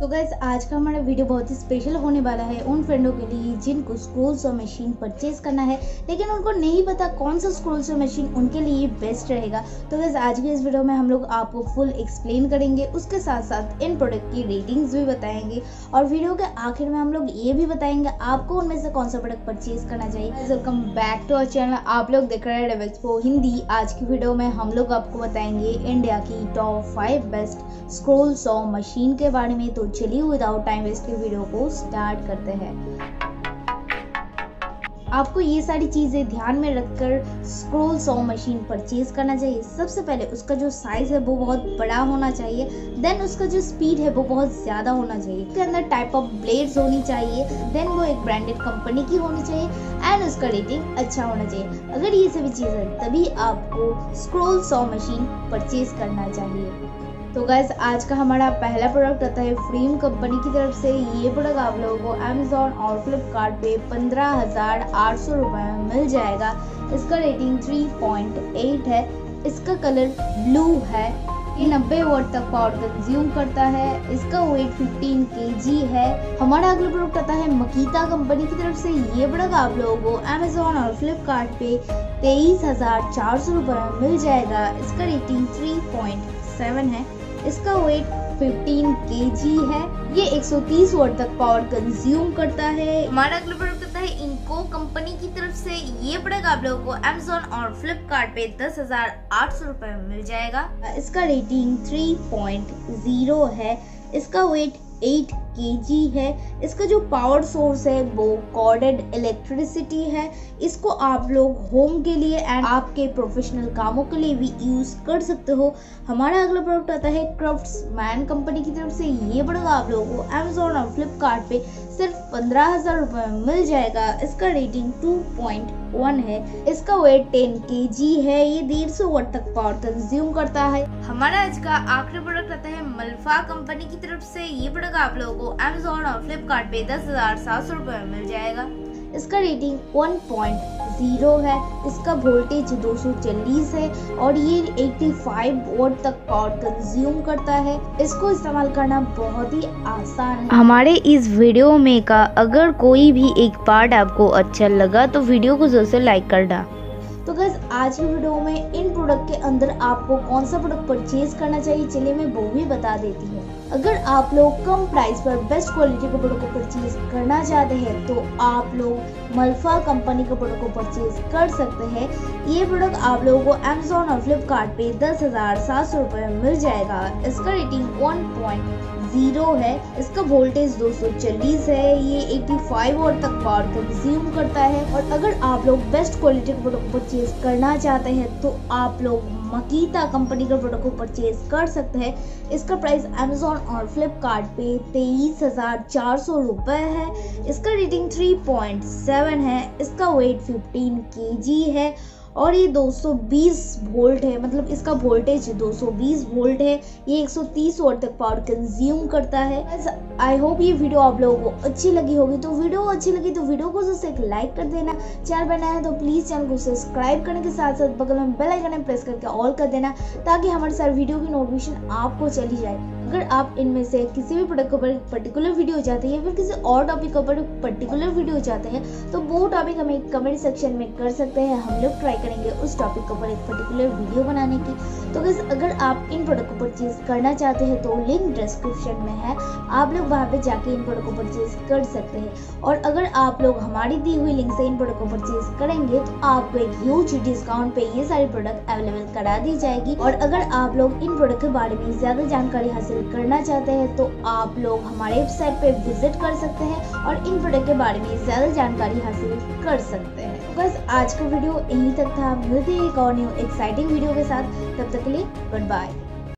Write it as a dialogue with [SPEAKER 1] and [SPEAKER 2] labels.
[SPEAKER 1] तो गैस आज का हमारा वीडियो बहुत ही स्पेशल होने वाला है उन फ्रेंडों के लिए जिनको स्क्रोल्स और मशीन परचेज करना है, लेकिन उनको नहीं पता कौन सा स्क्रोल्स और मशीन उनके लिए बेस्ट रहेगा। तो गैस आज के इस वीडियो में हम लोग आपको फुल एक्सप्लेन करेंगे, उसके साथ साथ इन प्रोडक्ट की रेटिंग्स भी बताएँगे, और वीडियो के आखिर में हम लोग ये भी बताएँगे, आपको उनमें से कौन सा प्रोडक्ट परचेज करना चाहिए। Welcome back to our channel आप लोग देख रहे हैं डेवल्स हिंदी आज की वीडियो में हम लोग आपको बताएँगे इंडिया की टॉप फाइव बेस्ट स्क्रोल्स और मशीन के बारे में। तो चलिए विदाउट टाइम वेस्ट के वीडियो को स्टार्ट करते हैं। आपको ये सारी चीज़ें ध्यान में रखकर स्क्रोल सॉ मशीन परचेज करना चाहिए। सबसे पहले उसका जो साइज़ है वो बहुत बड़ा होना चाहिए। देन उसका जो स्पीड है वो बहुत ज़्यादा होना चाहिए। उसके अंदर टाइप ऑफ़ ब्लेड्स होनी चाहिए। देन वो एक ब्रांडेड कंपनी की होनी चाहिए एंड उसका रेटिंग अच्छा होना चाहिए। अगर ये सभी चीज़ें तभी आपको स्क्रोल सॉ मशीन परचेज करना चाहिए। तो गैस आज का हमारा पहला प्रोडक्ट आता है फ्रीम कंपनी की तरफ़ से। ये प्रोडक्ट आप लोगों को अमेजोन और फ्लिपकार्ट पे पंद्रह हज़ार आठ सौ रुपये में मिल जाएगा। इसका रेटिंग थ्री पॉइंट एट है। इसका कलर ब्लू है। ये 90 वोट तक पावर कंज्यूम करता है। इसका वेट 15 केजी है। हमारा अगला प्रोडक्ट आता है मकीता कंपनी की तरफ़ से। ये प्रोडक्ट आप लोगों को अमेजोन और फ्लिपकार्ट पे तेईस हज़ार चार सौ रुपये में मिल जाएगा। इसका रेटिंग 3.7 है। इसका वेट 15 kg है। ये 130 वोट तक पावर कंज्यूम करता है। हमारा अगला प्रोडक्ट होता है इनको कंपनी की तरफ़ से। ये प्रोडक्ट आप लोगों को अमेजोन और फ्लिपकार्ट पे दस हज़ार आठ सौ रूपए में मिल जाएगा। इसका रेटिंग 3.0 है। इसका वेट एट के है। इसका जो पावर सोर्स है, वो कॉर्डेड इलेक्ट्रिसिटी है। इसको आप लोग होम के लिए एंड आपके प्रोफेशनल कामों के लिए भी यूज़ कर सकते हो। हमारा अगला प्रोडक्ट आता है क्राफ्ट्स मैन कंपनी की तरफ़ से। ये पड़ेगा आप लोगों को अमेजोन और फ्लिपकार्ट पे सिर्फ़ पंद्रह हज़ार रुपये में मिल जाएगा। इसका रेटिंग टू पॉइंट वन है। इसका वेट टेन के जी है। ये डेढ़ सौ वट तक पावर कंज्यूम करता है। हमारा आज का आखिरी प्रोडक्ट आता है मल्फा कंपनी की तरफ़ से। ये प्रोडक्ट आप लोगों को अमेजोन और फ्लिपकार्ट पे दस हज़ार सात सौ रुपए में मिल जाएगा। इसका रेटिंग 1.0 है। इसका वोल्टेज 240 है और ये 85 वोट तक पावर कंज्यूम करता है। इसको इस्तेमाल करना बहुत ही आसान है।
[SPEAKER 2] हमारे इस वीडियो में का अगर कोई भी एक पार्ट आपको अच्छा लगा तो वीडियो को ज़रूर से लाइक करना।
[SPEAKER 1] गैस आज की वीडियो में इन प्रोडक्ट के अंदर आपको कौन सा प्रोडक्ट परचेज करना चाहिए, चलिए मैं वो भी बता देती हूँ। अगर आप लोग कम प्राइस पर बेस्ट क्वालिटी का प्रोडक्ट को परचेज करना चाहते हैं तो आप लोग मल्फा कंपनी का प्रोडक्ट को परचेज कर सकते हैं। ये प्रोडक्ट आप लोगों को अमेजोन और फ्लिपकार्ट दस हज़ार सात सौ रुपये में मिल जाएगा। इसका रेटिंग वन पॉइंट ज़ीरो है, इसका वोल्टेज 240 है, ये 85 वोल्ट तक पावर कंज्यूम करता है। और अगर आप लोग बेस्ट क्वालिटी का प्रोडक्ट परचेज करना चाहते हैं तो आप लोग मकीता कंपनी का प्रोडक्ट को परचेज कर सकते हैं। इसका प्राइस अमेजोन और फ्लिपकार्ट पे तेईस हज़ार चार सौ रुपये है। इसका रेटिंग 3.7 है, इसका वेट 15 केजी है। और ये 220 वोल्ट है मतलब इसका वोल्टेज 220 वोल्ट है, ये 130 वोल्ट तक पावर कंज्यूम करता है। आई होप ये वीडियो आप लोगों को अच्छी लगी होगी। तो वीडियो अच्छी लगी तो वीडियो को जैसे एक लाइक कर देना। चैनल बनाया है तो प्लीज़ चैनल को सब्सक्राइब करने के साथ साथ बगल में बेल आइकन प्रेस करके ऑल कर देना, ताकि हमारे सारे वीडियो की नोटिफिकेशन आपको चली जाए। अगर आप इनमें से किसी भी प्रोडक्ट के ऊपर पर्टिकुलर वीडियो चाहते हैं या फिर किसी और टॉपिक के ऊपर पर्टिकुलर वीडियो चाहते हैं तो वो टॉपिक हमें कमेंट सेक्शन में कर सकते हैं। हम लोग ट्राई करेंगे उस टॉपिक के ऊपर एक पर्टिकुलर वीडियो बनाने की। तो बस अगर आप इन प्रोडक्ट को परचेज करना चाहते हैं तो लिंक डिस्क्रिप्शन में है। आप लोग वहाँ पे जाके इन प्रोडक्ट को परचेज कर सकते हैं। और अगर आप लोग हमारी दी हुई लिंक से इन प्रोडक्ट को परचेज करेंगे तो आपको एक ह्यूज डिस्काउंट पे ये सारे प्रोडक्ट अवेलेबल करा दी जाएगी। और अगर आप लोग इन प्रोडक्ट के बारे में ज़्यादा जानकारी हासिल हासिल करना चाहते हैं तो आप लोग हमारे वेबसाइट पे विज़िट कर सकते हैं और इन प्रोडक्ट के बारे में ज़्यादा जानकारी हासिल कर सकते हैं। बस आज का वीडियो यहीं तक था। मिलते हैं एक और न्यू एक्साइटिंग वीडियो के साथ। तब तक के लिए गुड बाय